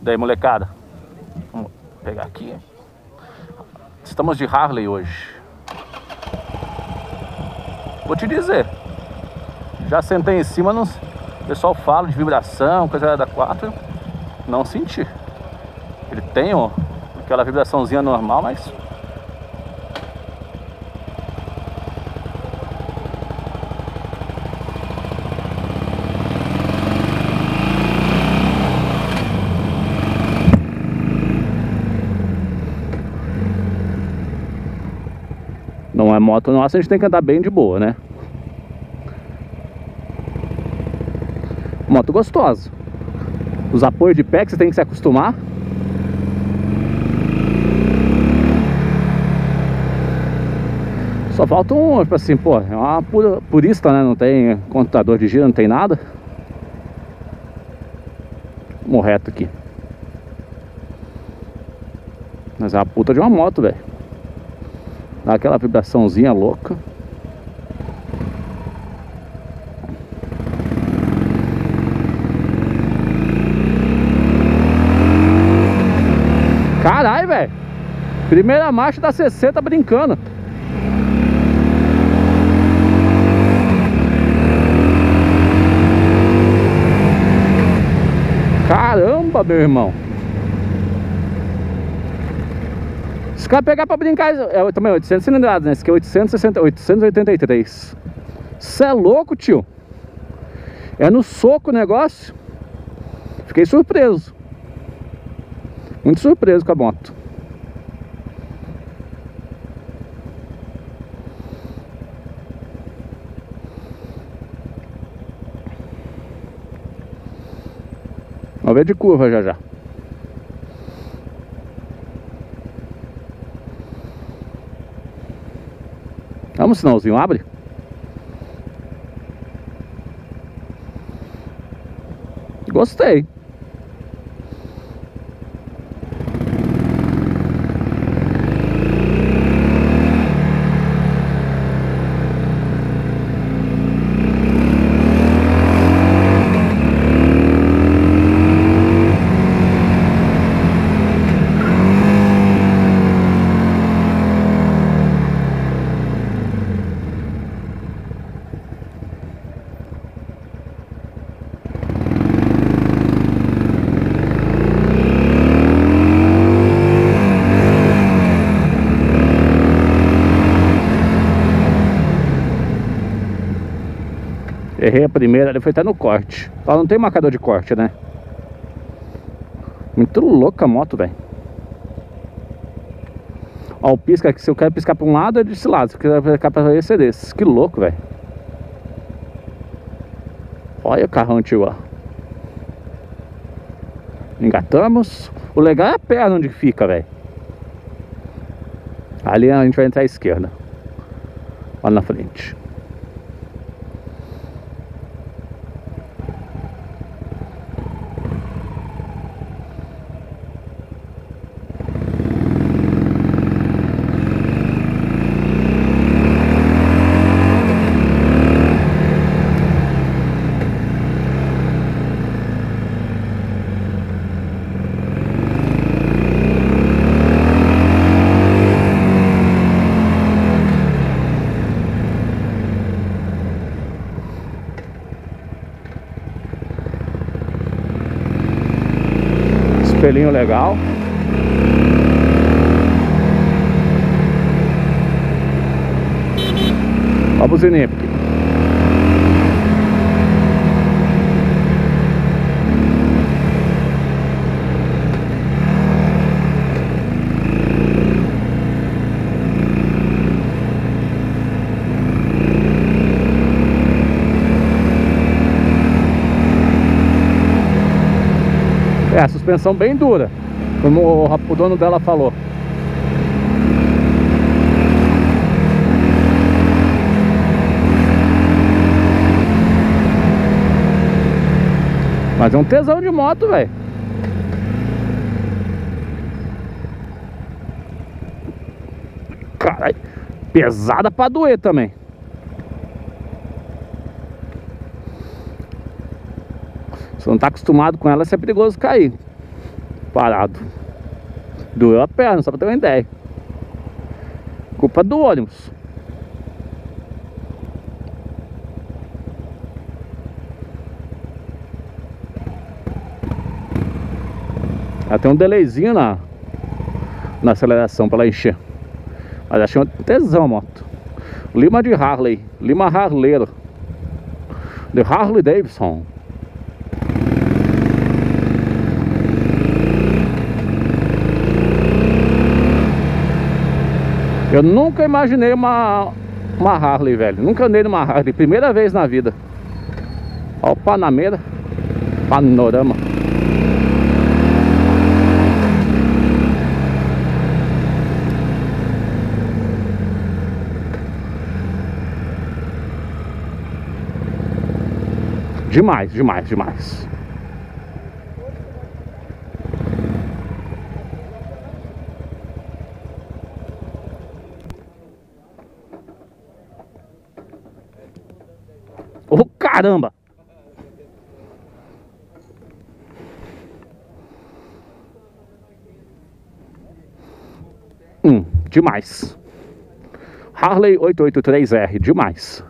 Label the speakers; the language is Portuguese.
Speaker 1: Daí, molecada. Vamos pegar aqui. Estamos de Harley hoje. Vou te dizer. Já sentei em cima, não... o pessoal fala de vibração, coisa da 4. Não senti. Ele tem ó, aquela vibraçãozinha normal, mas Não é moto nossa, a gente tem que andar bem de boa, né? Moto gostosa. Os apoios de pé que você tem que se acostumar. Só falta um, tipo assim, pô, é uma purista, né? Não tem computador de giro, não tem nada. Vamos reto aqui. Mas é uma puta de uma moto, velho. Dá aquela vibraçãozinha louca. Caralho, velho. Primeira marcha da 60 brincando. Caramba, meu irmão. Se cara pegar pra brincar, é também 800 cilindradas, né? Esse aqui é 860, 883. Você é louco, tio. É no soco o negócio. Fiquei surpreso. Muito surpreso com a moto. Vamos ver de curva já já. Vamos, sinalzinho abre? Gostei. Errei a primeira, ele foi até no corte. Ela não tem marcador de corte, né? Muito louca a moto, velho. Ó, o pisca aqui, se eu quero piscar pra um lado, é desse lado. Se eu quero piscar pra esse, é desse. Que louco, velho. Olha o carrão, tio, ó. Engatamos. O legal é a perna onde fica, velho. Ali a gente vai entrar à esquerda. Lá na frente. Espelhinho legal. Ó a buzininha suspensão bem dura, como o, dono dela falou. Mas é um tesão de moto, velho. Caralho, pesada pra doer também. Se não tá acostumado com ela, é perigoso cair. Parado. Doeu a perna, só pra ter uma ideia. Culpa do ônibus. Ela tem um delayzinho na, na aceleração para ela encher. Mas achei uma tesão a moto. Lima de Harley. Lima Harleiro. De Harley Davidson. Eu nunca imaginei uma, uma Harley, velho. Nunca andei numa Harley. Primeira vez na vida. Olha o Panameira. Panorama. Demais, demais, demais. Caramba! Hum, demais. Harley 883R, demais.